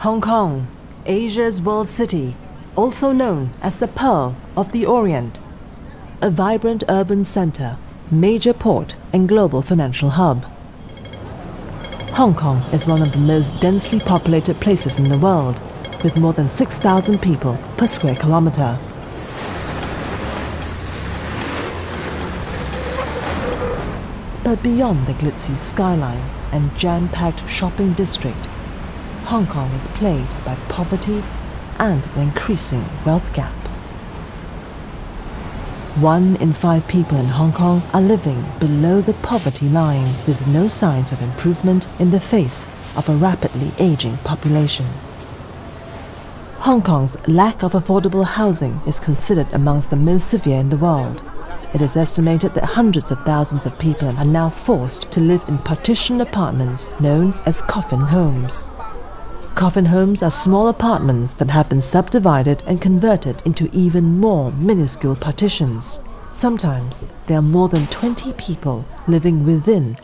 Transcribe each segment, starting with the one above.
Hong Kong, Asia's world city, also known as the Pearl of the Orient. A vibrant urban center, major port, and global financial hub. Hong Kong is one of the most densely populated places in the world, with more than 6,000 people per square kilometer. But beyond the glitzy skyline and jam-packed shopping district, Hong Kong is plagued by poverty and an increasing wealth gap. One in five people in Hong Kong are living below the poverty line with no signs of improvement in the face of a rapidly aging population. Hong Kong's lack of affordable housing is considered amongst the most severe in the world. It is estimated that hundreds of thousands of people are now forced to live in partition apartments known as coffin homes. Coffin homes are small apartments that have been subdivided and converted into even more minuscule partitions. Sometimes there are more than 20 people living within.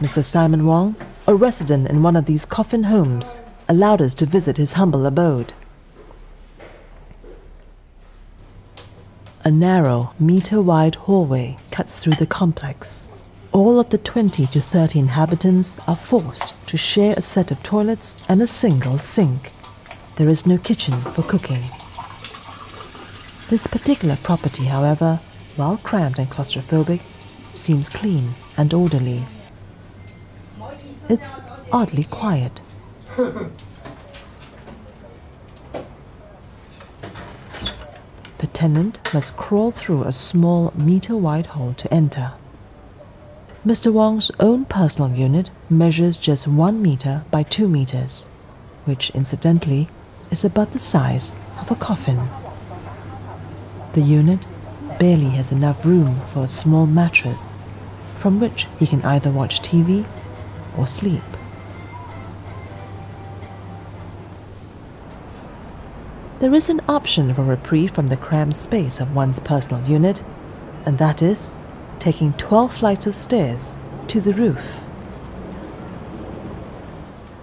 Mr. Simon Wong, a resident in one of these coffin homes, allowed us to visit his humble abode. A narrow, meter wide hallway cuts through the complex. All of the 20 to 30 inhabitants are forced to share a set of toilets and a single sink. There is no kitchen for cooking. This particular property, however, while cramped and claustrophobic, seems clean and orderly. It's oddly quiet. The tenant must crawl through a small meter wide hole to enter. Mr. Wong's own personal unit measures just 1 meter by 2 meters, which incidentally is about the size of a coffin. The unit barely has enough room for a small mattress from which he can either watch TV or sleep. There is an option for reprieve from the cramped space of one's personal unit, and that is taking 12 flights of stairs to the roof.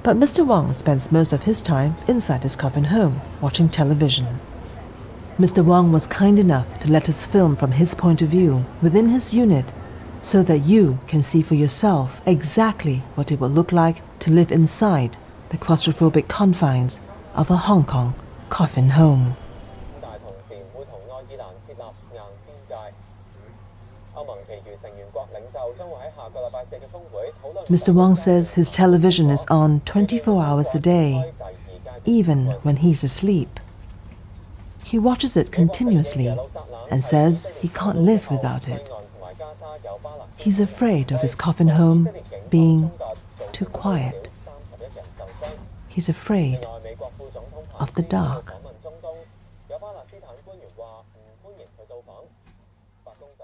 But Mr. Wong spends most of his time inside his coffin home watching television. Mr. Wong was kind enough to let us film from his point of view within his unit so that you can see for yourself exactly what it will look like to live inside the claustrophobic confines of a Hong Kong coffin home. Mr. Wong says his television is on 24 hours a day, even when he's asleep. He watches it continuously and says he can't live without it. He's afraid of his coffin home being too quiet. He's afraid of the dark.